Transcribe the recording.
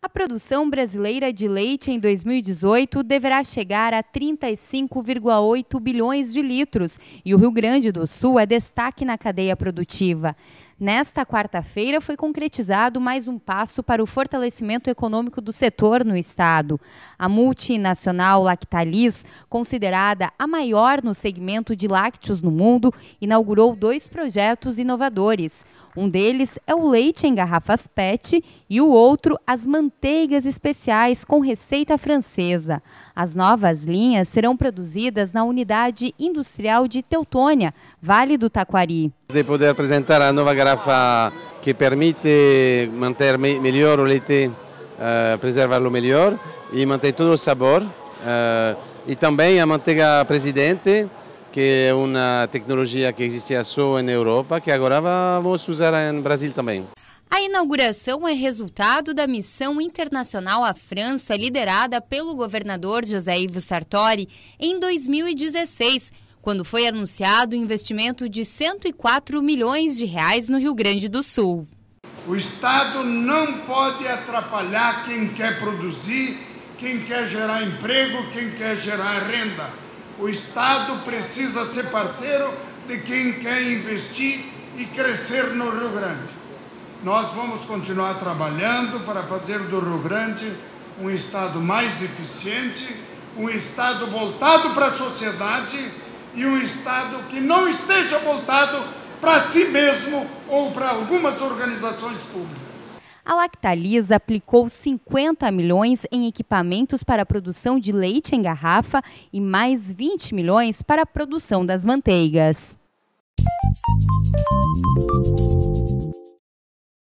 A produção brasileira de leite em 2018 deverá chegar a 35,8 bilhões de litros e o Rio Grande do Sul é destaque na cadeia produtiva. Nesta quarta-feira foi concretizado mais um passo para o fortalecimento econômico do setor no estado. A multinacional Lactalis, considerada a maior no segmento de lácteos no mundo, inaugurou dois projetos inovadores. Um deles é o leite em garrafas PET e o outro as manteigas especiais com receita francesa. As novas linhas serão produzidas na unidade industrial de Teutônia, Vale do Taquari. De poder apresentar a nova garrafa que permite manter melhor o leite, uh, preservá-lo melhor e manter todo o sabor. Uh, e também a manteiga presidente, que é uma tecnologia que existia só na Europa, que agora vamos usar no Brasil também. A inauguração é resultado da missão internacional à França, liderada pelo governador José Ivo Sartori, em 2016 quando foi anunciado o investimento de 104 milhões de reais no Rio Grande do Sul. O Estado não pode atrapalhar quem quer produzir, quem quer gerar emprego, quem quer gerar renda. O Estado precisa ser parceiro de quem quer investir e crescer no Rio Grande. Nós vamos continuar trabalhando para fazer do Rio Grande um Estado mais eficiente, um Estado voltado para a sociedade e um Estado que não esteja voltado para si mesmo ou para algumas organizações públicas. A Lactalis aplicou 50 milhões em equipamentos para a produção de leite em garrafa e mais 20 milhões para a produção das manteigas. Música